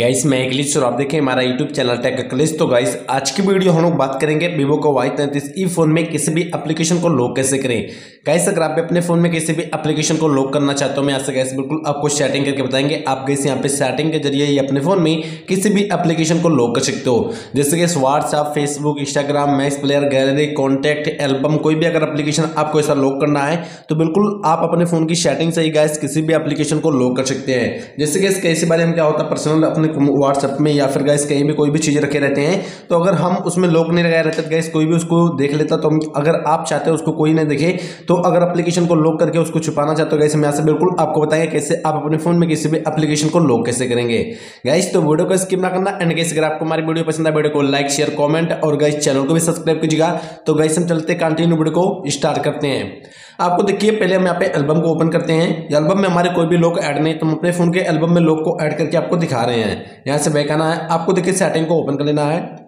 Guys मैं एक और आप देखें, हमारा यूट्यूब चैनल टेक क्लिस तो गाइस आज की वीडियो हम लोग बात करेंगे वीवो को वाई तैंतीस ई फ़ोन में किसी भी एप्लीकेशन को लॉक कैसे करें। गाइस अगर आप अपने फ़ोन में किसी भी एप्लीकेशन को लॉक करना चाहते हो, मैं ऐसे गैस बिल्कुल आपको सेटिंग करके बताएँगे। आप गैस यहाँ पे सेटिंग के ज़रिए ही अपने फ़ोन में किसी भी एप्लीकेशन को लॉक कर सकते हो। जैसे कि WhatsApp Facebook Instagram MX Player gallery contact album कोई भी अगर एप्लीकेशन आपको ऐसा लॉक करना है तो बिल्कुल आप अपने फ़ोन की सेटिंग से ही गैस किसी भी एप्लीकेशन को लॉक कर सकते हैं। जैसे कि कैसे बारे में क्या होता है पर्सनल अपने व्हाट्सएप में या फिर गैस कहीं भी कोई भी चीज़ रखे रहते हैं तो अगर हम उसमें लॉक नहीं लगाए रहते गैस कोई भी उसको देख लेता तो अगर आप चाहते हो उसको कोई नहीं देखे तो अगर एप्लीकेशन को लॉक करके उसको छुपाना चाहते हो गैस हम यहाँ से बिल्कुल आपको बताएँगे कैसे आप अपने फ़ोन में किसी भी एप्लीकेशन को लॉक कैसे करेंगे। गैस तो वीडियो को स्किप ना करना एंड गैस अगर आपको हमारी वीडियो पसंद है वीडियो को लाइक शेयर कॉमेंट और गैस चैनल को भी सब्सक्राइब कीजिएगा तो गैस हम चलते कंटिन्यू वीडियो को स्टार्ट करते हैं। आपको देखिए, पहले हम यहाँ पे एल्बम को ओपन करते हैं। एल्बम में हमारे कोई भी लोग ऐड नहीं तो हम अपने फ़ोन के एल्बम में लोग को ऐड करके आपको दिखा रहे हैं। यहाँ से बैक आना है आपको देखिए सेटिंग को ओपन कर लेना है।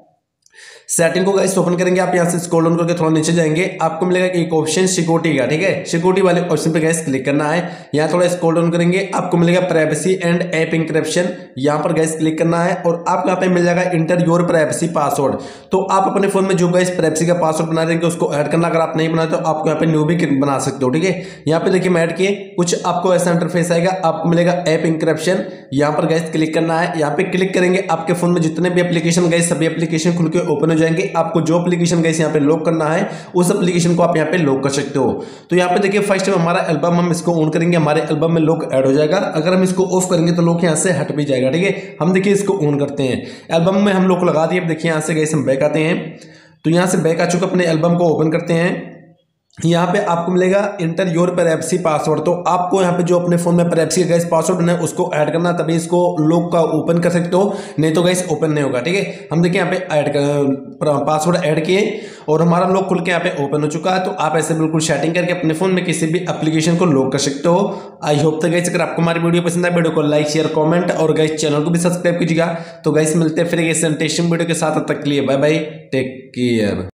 सेटिंग को गाइस ओपन करेंगे, आप यहाँ से स्क्रॉल डाउन करके थोड़ा नीचे जाएँगे। आपको मिलेगा एक ऑप्शन सिक्योरिटी का, ठीक है? सिक्योरिटी वाले ऑप्शन पे गैस क्लिक करना है। यहाँ थोड़ा स्क्रॉल डाउन करेंगे, आपको मिलेगा प्राइवेसी एंड ऐप इंक्रिप्शन यहाँ पर गैस क्लिक करना है और आपको यहाँ पे मिल जाएगा इंटर योर प्राइवेसी पासवर्ड तो आप अपने फ़ोन में जो गैस प्राइवेसी का पासवर्ड बना देंगे उसको ऐड करना, अगर आप नहीं बनाते तो आपको यहाँ पे न्यू भी बना सकते हो, ठीक है? यहाँ पे देखिए मैं ऐड किए, कुछ आपको ऐसा इंटरफेस आएगा, आपको मिलेगा ऐप इंक्रिप्शन यहाँ पर गैस क्लिक करना है। यहाँ पे क्लिक करेंगे, आपके फ़ोन में जितने भी एप्लीकेशन गए सभी एप्लीकेशन खुल के ओपन हो जाएँगे। आपको जो अपलीकेशन गैस यहाँ पे लॉक करना है, उस अपलीकेशन को आप यहाँ पे लॉक कर सकते हो। तो यहाँ पे देखिए फ़र्स्ट टाइम हमारा एल्बम हम इसको ऑन करेंगे, हमारे एल्बम में लॉक ऐड हो जाएगा। अगर हम इसको ऑफ़ करेंगे तो लॉक यहाँ से हट भी जाएगा, ठीक है? हम देखिए इसको ऑन करते हैं। एल्बम में हम लोग लगा दिए देखिए यहाँ से गैस हम बैक आते हैं। तो यहाँ से बैक आ चुका अपने एल्बम को ओपन करते हैं। यहाँ पे आपको मिलेगा इंटर योर पेरेप्सी पासवर्ड। तो आपको यहाँ पे जो अपने फ़ोन में पेरेप्सी गैस पासवर्ड है, उसको ऐड करना, तभी इसको लोग का ओपन कर सकते हो। नहीं तो गैस ओपन नहीं होगा, ठीक है? हम देखिए यहाँ पे ऐड पासवर्ड ऐड किए और हमारा लॉक खुल के यहाँ पे ओपन हो चुका है। तो आप ऐसे बिल्कुल सेटिंग करके अपने फ़ोन में किसी भी एप्लीकेशन को लॉक कर सकते हो। आई होप तो गैस अगर आपको हमारी वीडियो पसंद है वीडियो को लाइक शेयर कॉमेंट और गैस चैनल को भी सब्सक्राइब कीजिएगा। तो गैस मिलते हैं फिर एक वीडियो के साथ। तक के लिए बाय बाय टेक केयर